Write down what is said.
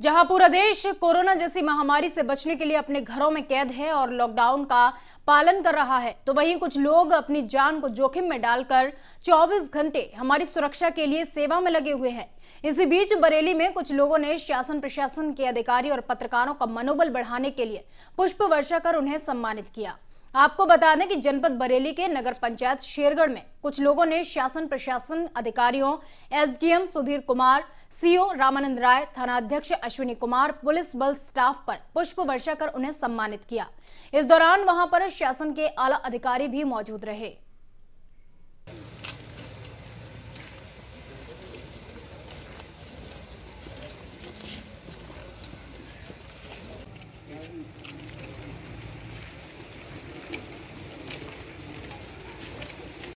जहाँ पूरा देश कोरोना जैसी महामारी से बचने के लिए अपने घरों में कैद है और लॉकडाउन का पालन कर रहा है तो वहीं कुछ लोग अपनी जान को जोखिम में डालकर 24 घंटे हमारी सुरक्षा के लिए सेवा में लगे हुए हैं। इसी बीच बरेली में कुछ लोगों ने शासन प्रशासन के अधिकारी और पत्रकारों का मनोबल बढ़ाने के लिए पुष्प वर्षा कर उन्हें सम्मानित किया। आपको बता दें कि जनपद बरेली के नगर पंचायत शेरगढ़ में कुछ लोगों ने शासन प्रशासन अधिकारियों, एसडीएम सुधीर कुमार सीओ रामानंद राय, थानाध्यक्ष अश्विनी कुमार, पुलिस बल स्टाफ पर पुष्प वर्षा कर उन्हें सम्मानित किया इस दौरान वहाँ पर शासन के आला अधिकारी भी मौजूद रहे